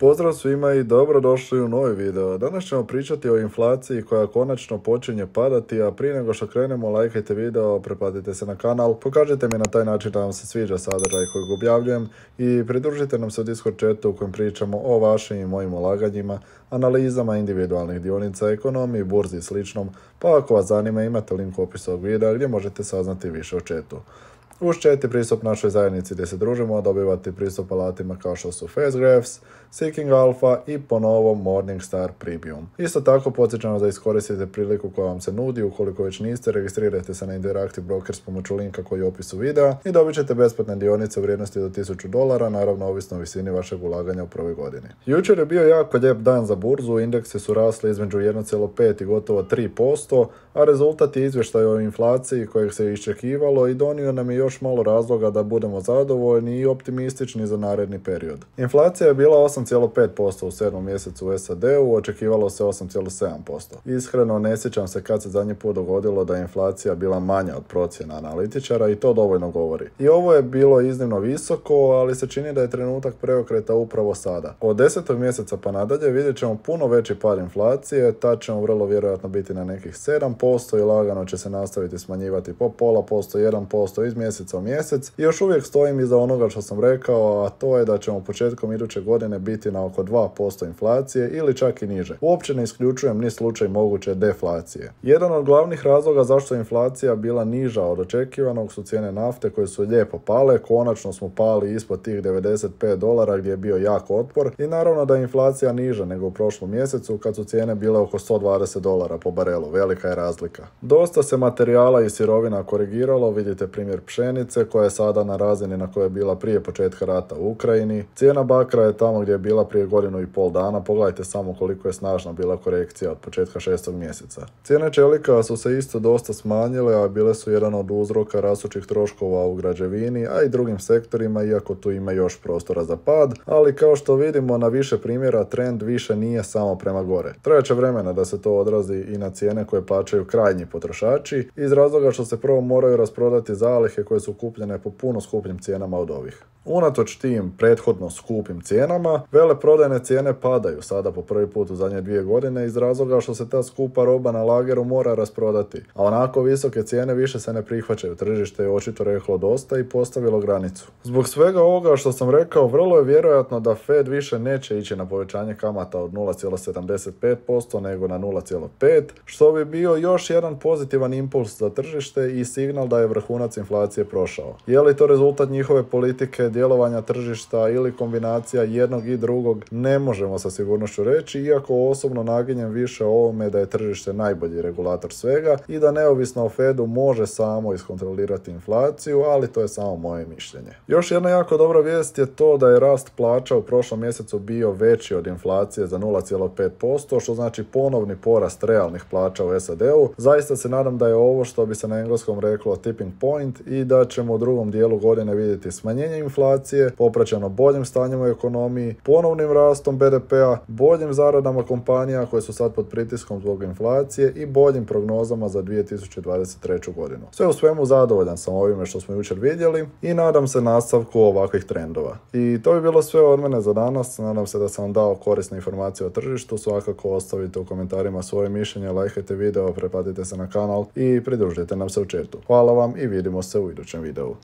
Pozdrav svima i dobrodošli u novi video. Danas ćemo pričati o inflaciji koja konačno počinje padati, a prije nego što krenemo lajkajte video, preplatite se na kanal, pokažite mi na taj način da vam se sviđa sadržaj kojeg objavljujem i pridružite nam se u Discord chatu u kojem pričamo o vašim i mojim ulaganjima, analizama individualnih dionica, ekonomiji, burzi i sličnom, pa ako vas zanima imate link u opisu ovog videa gdje možete saznati više o chatu. Uz četiri pristup našoj zajednici gdje se družimo, dobivati pristup alatima kao što su FaceGraphs, Seeking Alpha i po novom Morningstar Premium. Isto tako podsjećamo da iskoristite priliku koja vam se nudi, ukoliko već niste, registrirajte se na Interactive Broker s pomoću linka koji je u opisu videa i dobit ćete besplatne dionice u vrijednosti do 1000 dolara, naravno ovisno o visini vašeg ulaganja u prvoj godini. Jučer je bio jako lijep dan za burzu, indeksi su rasli između 1,5 i gotovo 3%, a rezultat je izvještaj o inflaciji kojeg se iščekivalo i donio nam je još malo razloga da budemo zadovoljni i optimistični za naredni period. Inflacija je bila 8,5% u 7. mjesecu u SAD-u, očekivalo se 8,7%. Iskreno ne sjećam se kad se zadnji put dogodilo da je inflacija bila manja od procjena analitičara i to dovoljno govori. I ovo je bilo iznimno visoko, ali se čini da je trenutak preokreta upravo sada. Od 10. mjeseca pa nadalje vidjet ćemo puno veći pad inflacije, tad ćemo vrlo vjerojatno biti na nekih 7% i lagano će se nastaviti smanjivati po pola posto, 1% iz mjeseca u mjesec. I još uvijek stojim iza onoga što sam rekao, a to je da ćemo početkom iduće godine biti na oko 2% inflacije ili čak i niže. Uopće ne isključujem ni slučaj moguće deflacije. Jedan od glavnih razloga zašto je inflacija bila niža od očekivanog su cijene nafte koje su lijepo pale, konačno smo pali ispod tih 95 dolara gdje je bio jako otpor i naravno da je inflacija niža nego u prošlom mjesecu kad su cijene bile oko 120 dolara po barelu, velika je razlika. Dosta se materijala i sirovina korigiralo, vidite primjer pšenice koja je sada na razini na kojoj je bila prije početka rata u Ukrajini. Cijena bakra je tamo gdje je bila prije godinu i pol dana, pogledajte samo koliko je snažna bila korekcija od početka šestog mjeseca. Cijene čelika su se isto dosta smanjile, a bile su jedan od uzroka rasućih troškova u građevini, a i drugim sektorima, iako tu ima još prostora za pad, ali kao što vidimo na više primjera, trend više nije samo prema gore. Treće vremena da se to odrazi i na cijene koje plaćaju krajnji potrošači, iz razloga što se prvo moraju rasprodati zalihe koje su kupljene po puno skupljim cijenama od ovih. Unatoč tim prethodno skupim cijenama, vele prodajne cijene padaju sada po prvi put u zadnje dvije godine iz razloga što se ta skupa roba na lageru mora rasprodati, a onako visoke cijene više se ne prihvaćaju. Tržište je očito reklo dosta i postavilo granicu. Zbog svega ovoga što sam rekao, vrlo je vjerojatno da Fed više neće ići na povećanje kamata od 0,75% nego na 0,5, što bi bio još jedan pozitivan impuls za tržište i signal da je vrhunac inflacije prošao. Je li to rezultat njihove politike djelovanja tržišta ili kombinacija jednog i drugog ne možemo sa sigurnošću reći, iako osobno naginjem više o ovome da je tržište najbolji regulator svega i da neovisno o Fedu može samo iskontrolirati inflaciju, ali to je samo moje mišljenje. Još jedna jako dobra vijest je to da je rast plaća u prošlom mjesecu bio veći od inflacije za 0,5%, što znači ponovni porast realnih plaća u SAD-u. Zaista se nadam da je ovo što bi se na engleskom reklo tipping point i da ćemo u drugom dijelu godine vidjeti smanjenje inflacije popraćeno boljim stanjem u ekonomiji, ponovnim rastom BDP-a, boljim zaradama kompanija koje su sad pod pritiskom zbog inflacije i boljim prognozama za 2023. godinu. Sve u svemu zadovoljan sam ovime što smo jučer vidjeli i nadam se nastavku ovakvih trendova. I to bi bilo sve od mene za danas. Nadam se da sam vam dao korisne informacije o tržištu. Svakako ostavite u komentarima svoje mišljenje, lajkajte video, preplatite se na kanal i pridružite nam se u chatu. Hvala vam i vidimo se u Rocsán videó.